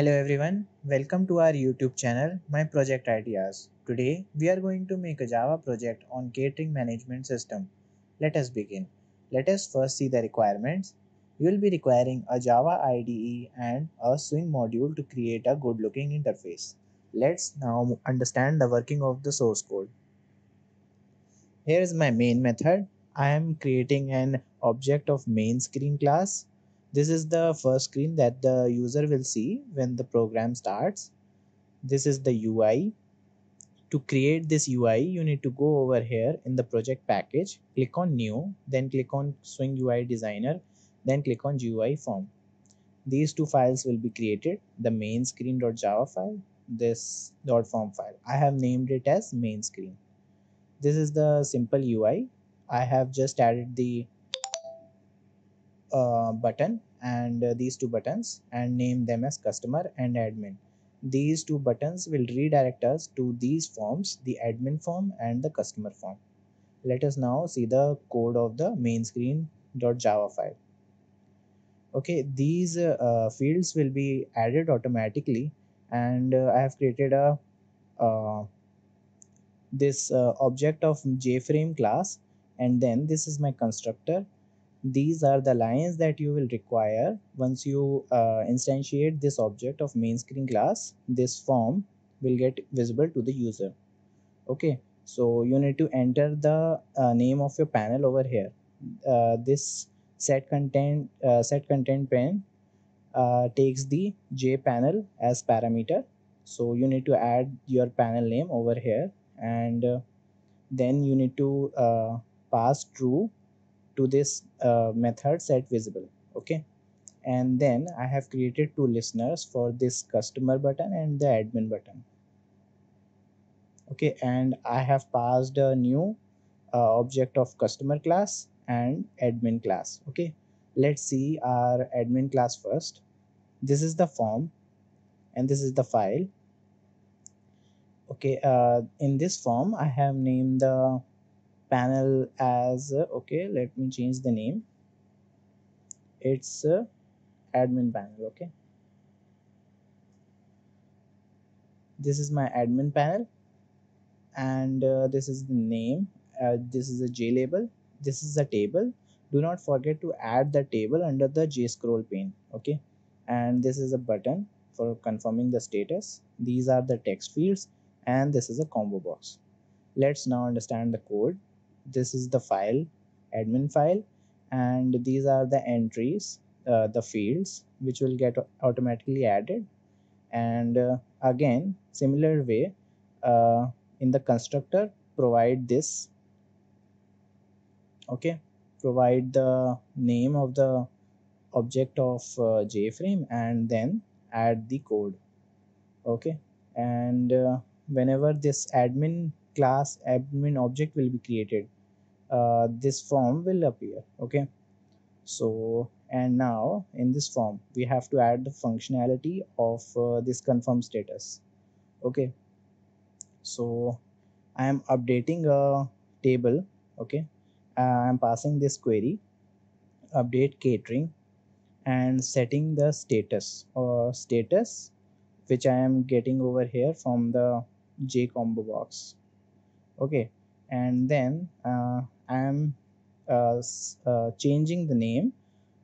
Hello everyone, welcome to our YouTube channel, My Project Ideas. Today we are going to make a Java project on catering management system. Let us begin. Let us first see the requirements. You will be requiring a Java IDE and a Swing module to create a good looking interface. Let's now understand the working of the source code. Here is my main method. I am creating an object of main screen class this is the first screen that the user will see when the program starts. This is the UI. To create this UI, you need to go over here in the project package, click on new, then click on Swing UI Designer, then click on GUI form. These two files will be created, the main screen.java file, this .form file. I have named it as main screen. This is the simple UI. I have just added the uh, button and uh, these two buttons and name them as customer and admin. These two buttons will redirect us to these forms the admin form and the customer form. Let us now see the code of the main screen java file. Okay these uh, fields will be added automatically and uh, i have created a uh, this uh, object of jframe class and then this is my constructor these are the lines that you will require once you uh, instantiate this object of main screen class. This form will get visible to the user. Okay so you need to enter the uh, name of your panel over here. Uh, this set content uh, set content pane uh, takes the j panel as parameter. So you need to add your panel name over here and uh, then you need to pass true to this uh, method set visible okay? And then I have created two listeners for this customer button and the admin button okay? And I have passed a new uh, object of customer class and admin class okay? Let's see our admin class first. This is the form and this is the file okay? Uh, in this form I have named the panel as okay let me change the name. It's admin panel okay. This is my admin panel and uh, this is the name uh, this is a j label this is a table. Do not forget to add the table under the j scroll pane okay. And this is a button for confirming the status. These are the text fields and this is a combo box. Let's now understand the code this is the file admin file and these are the entries uh, the fields which will get automatically added. And uh, again similar way uh, in the constructor provide this okay? Provide the name of the object of uh, jframe and then add the code okay? And uh, whenever this admin class admin object will be created. Uh, this form will appear okay? So and now in this form we have to add the functionality of uh, this confirm status okay? So i am updating a table okay? I am passing this query update catering and setting the status or status which i am getting over here from the j combo box okay. And then uh, i am uh, uh, changing the name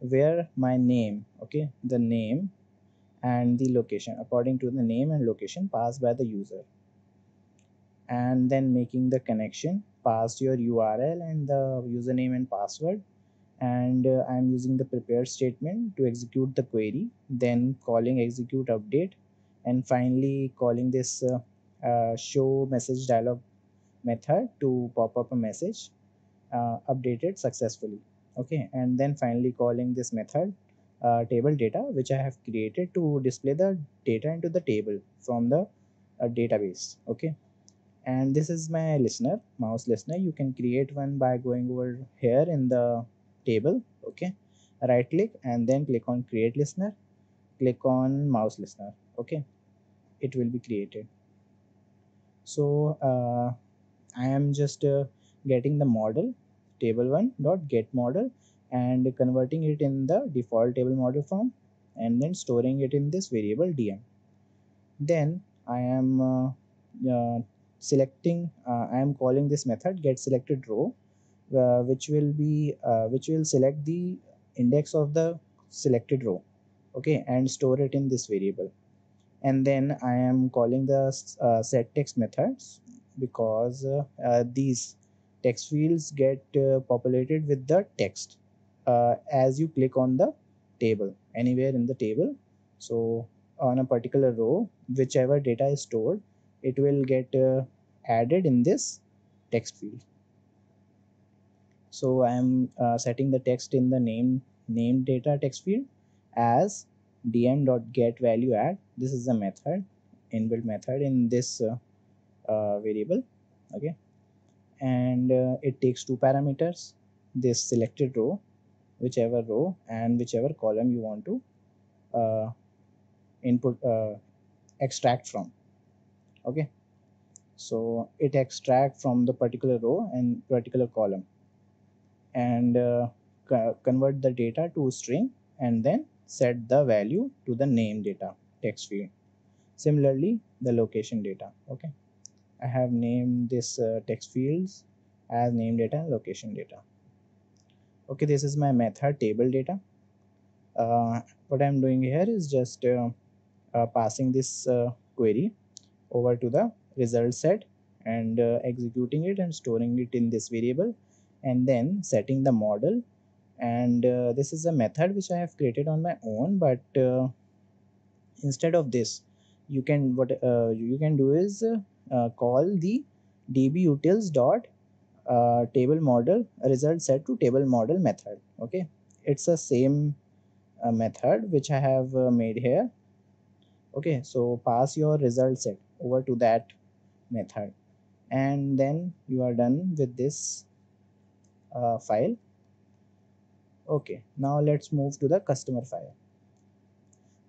where my name okay the name and the location according to the name and location passed by the user. And then making the connection pass your url and the username and password. And uh, i'm using the prepare statement to execute the query then calling execute update and finally calling this uh, uh, show message dialog method to pop up a message uh, updated successfully. Okay and then finally calling this method uh, table data which I have created to display the data into the table from the uh, database. Okay and this is my listener mouse listener. You can create one by going over here in the table. Okay right click and then click on create listener. Click on mouse listener. Okay it will be created. So uh, I am just uh, getting the model table one dot get model and converting it in the default table model form and then storing it in this variable dm. Then i am uh, uh, selecting uh, i am calling this method get selected row uh, which will be uh, which will select the index of the selected row okay and store it in this variable. And then i am calling the uh, set text methods because uh, uh, these text fields get uh, populated with the text as you click on the table anywhere in the table. So on a particular row whichever data is stored it will get added in this text field. So i am uh, setting the text in the name name data text field as dm.get value add. This is the method inbuilt method in this uh, uh, variable okay? And uh, it takes two parameters. This selected row whichever row and whichever column you want to uh, input uh, extract from okay? So it extract from the particular row and particular column. And uh, co- convert the data to string and then set the value to the name data text field similarly the location data okay i have named this uh, text fields as name data and location data. Okay this is my method table data. Uh, what i'm doing here is just uh, uh, passing this uh, query over to the result set and uh, executing it and storing it in this variable and then setting the model. And uh, this is a method which i have created on my own but uh, instead of this you can what uh, you can do is call the dbutils dot uh, table model result set to table model method. Okay? It's the same uh, method which i have uh, made here. Okay? So pass your result set over to that method. And then you are done with this uh, file. Okay? Now let's move to the customer file.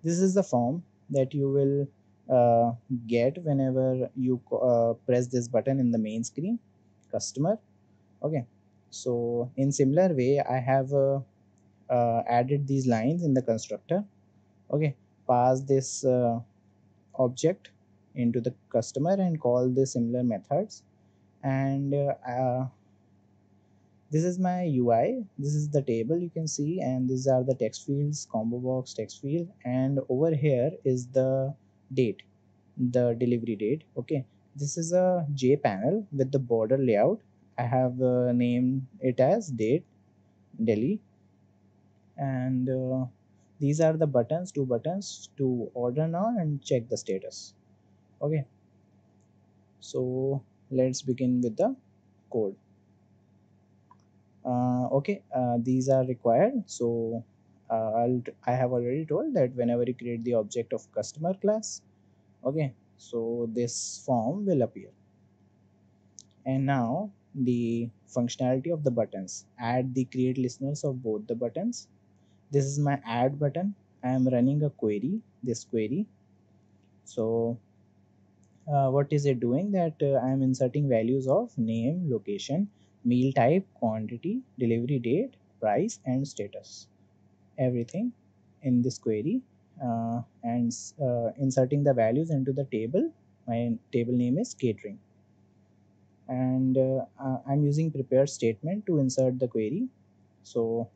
This is the form that you will uh, get whenever you uh, press this button in the main screen customer. Okay. So in similar way i have uh, uh, added these lines in the constructor. Okay. Pass this uh, object into the customer and call the similar methods. And uh, this is my ui this is the table you can see and these are the text fields combo box text field. And over here is the date the delivery date okay? This is a j panel with the border layout. I have uh, named it as date delhi. And uh, these are the buttons two buttons to order now and check the status okay? So let's begin with the code. Uh, okay uh, these are required. So uh, I'll, i have already told that whenever you create the object of customer class okay so this form will appear. And now the functionality of the buttons. Add the create listeners of both the buttons. This is my add button. I am running a query this query. So uh, what is it doing? That uh, i am inserting values of name location meal type quantity delivery date price and status everything in this query uh, and uh, inserting the values into the table. My table name is catering. And uh, uh, i'm using prepare statement to insert the query. So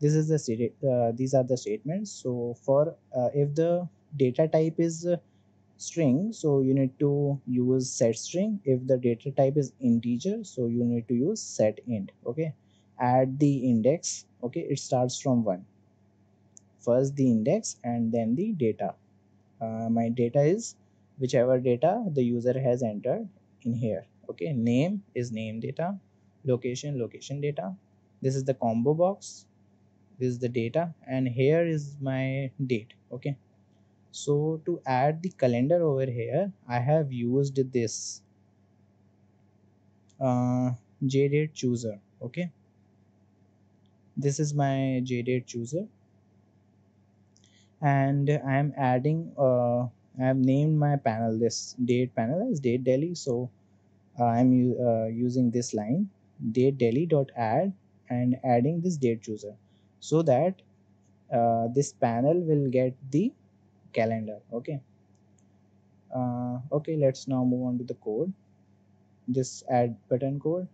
this is the uh, these are the statements. So for uh, if the data type is string so you need to use set string. If the data type is integer so you need to use set int okay? Add the index okay? It starts from 1 first the index and then the data. Uh, my data is whichever data the user has entered in here. Okay name is name data location location data. This is the combo box. This is the data and here is my date. Okay so to add the calendar over here i have used this uh, jdate chooser. Okay this is my jdate chooser and i am adding uh, i have named my panel this date panel as date delhi. So uh, i'm uh, using this line date delhi dot add and adding this date chooser so that uh, this panel will get the calendar. Okay. Uh, okay let's now move on to the code. This add button code.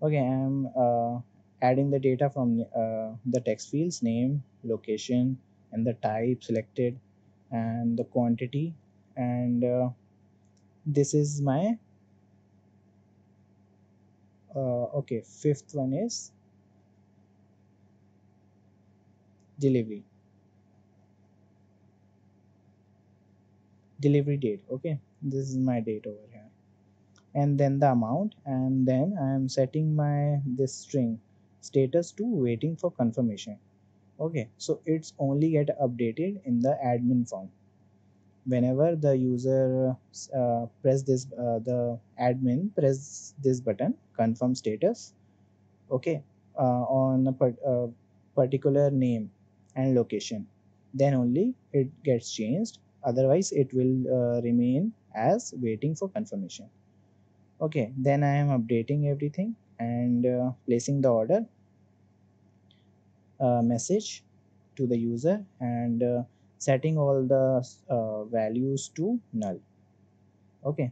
Okay i'm uh, adding the data from uh, the text fields name location and the type selected and the quantity. And uh, this is my uh, okay fifth one is delivery. Delivery date okay? This is my date over here. And then the amount and then i am setting my this string status to waiting for confirmation okay so it's only get updated in the admin form. Whenever the user uh, press this uh, the admin press this button confirm status okay uh, on a part, uh, particular name and location then only it gets changed. Otherwise it will uh, remain as waiting for confirmation. Okay then i am updating everything and uh, placing the order message to the user and uh, setting all the uh, values to null. Okay.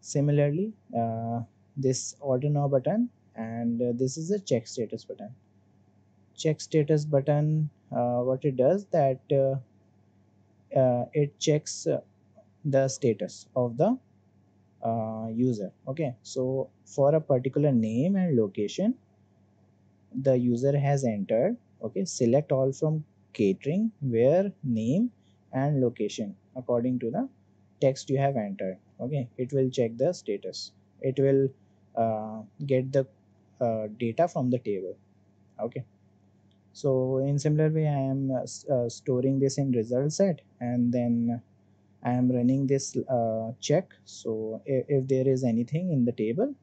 Similarly uh, this order now button and uh, this is a check status button. Check status button uh, what it does that uh, it checks the status of the user. Okay. So for a particular name and location the user has entered okay select all from catering where name and location according to the text you have entered okay. It will check the status. It will uh, get the uh, data from the table okay. So in similar way i am uh, uh, storing this in result set and then i am running this uh, check. So if, if there is anything in the table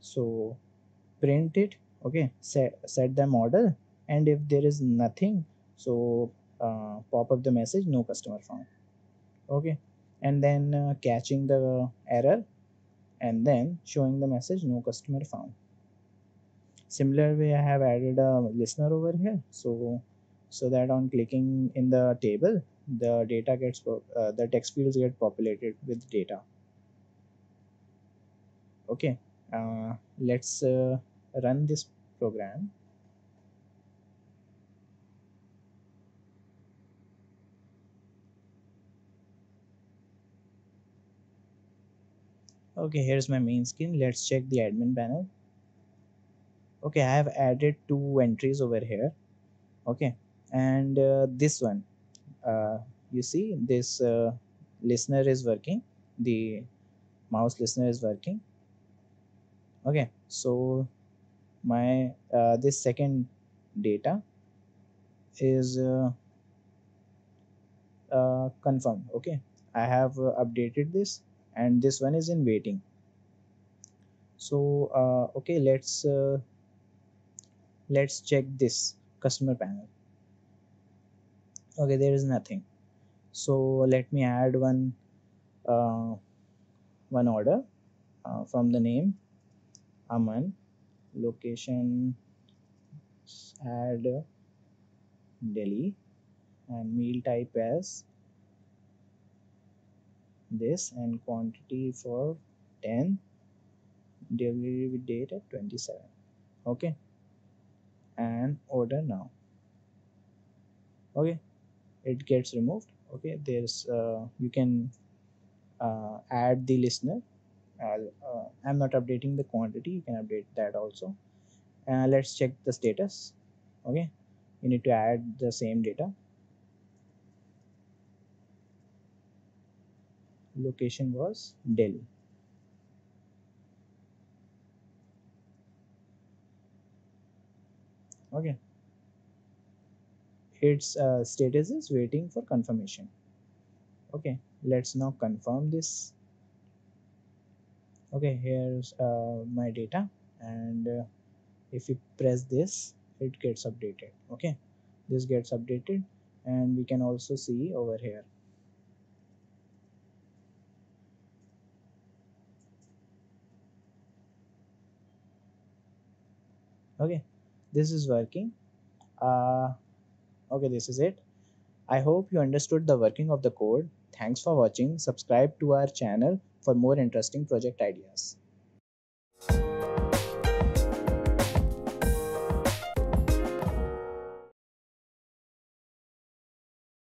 so print it okay set, set the model and if there is nothing so uh, pop up the message no customer found. Okay and then uh, catching the error and then showing the message no customer found. Similar way i have added a listener over here. So so that on clicking in the table the data gets uh, the text fields get populated with data. Okay uh, let's uh, run this program. Okay here's my main screen. Let's check the admin panel. Okay i have added two entries over here. Okay and uh, this one. Uh, you see this uh, listener is working. The mouse listener is working. Okay so my uh, this second data is uh, uh, confirmed okay? I have uh, updated this and this one is in waiting. So uh, okay let's uh, let's check this customer panel. Okay there is nothing. So let me add one one order from the name aman location add delhi and meal type as this and quantity for 10 delivery date at 27 okay. And order now. Okay. It gets removed. Okay. There's uh, you can uh, add the listener uh, i'm not updating the quantity you can update that also uh, let's check the status okay you need to add the same data location was Delhi. Okay. Its uh, status is waiting for confirmation. Okay, let's now confirm this. Okay, here's uh, my data, and uh, if you press this, it gets updated. Okay, this gets updated, and we can also see over here. Okay this is working. Uh, okay this is it. I hope you understood the working of the code. Thanks for watching. Subscribe to our channel for more interesting project ideas